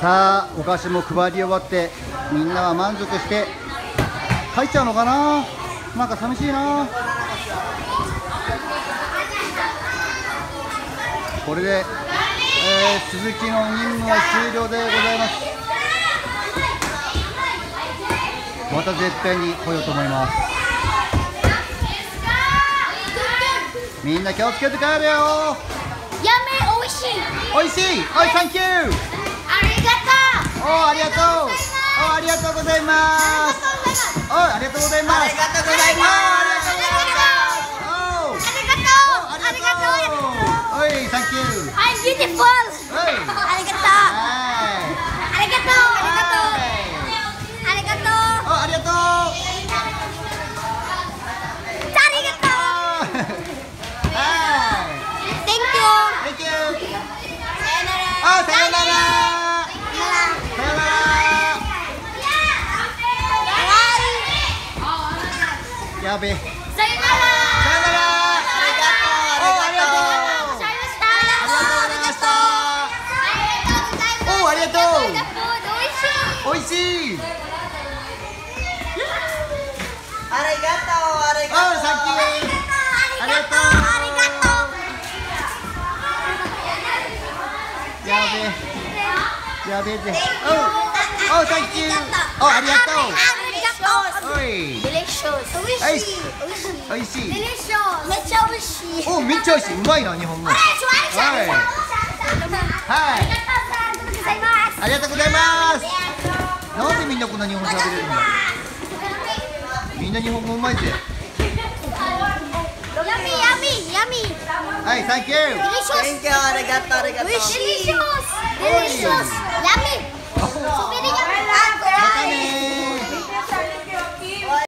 さあお菓子も配り終わってみんなは満足して帰っちゃうのかな？なんか寂しいな。これで、えー、鈴木の任務は終了でございます。また絶対に来ようと思います。みんな気をつけて帰れよ。やめおいしい。おいしい。おいサンキューありがとう。おありがとうございます。おありがとうございます。ありがとうございます。おありがとうありがとうおいサンキュー I'm beautiful はいありがとうやべえ。さよさよなら。ならおありがとう。ありがとうございました。おありがとう。ありがとう。おいしいありがとう。ありおがとう。ありがとう。ありがとう。やべえやべえぜおおサンキューおありがとありがとう。う。おい Delicious 美はい味しい。おいしい。めっちゃ美味しい。おめっちゃ美味しい。うまいな日本語。はい。はい。ありがとうございます。なんでみんなこんな日本語喋れるんだみんな日本語うまいぜ。Yummy, yummy, yummy. はい。サンキュー. Thank you ありがとうありがとう。Delicious. Delicious. Yummy.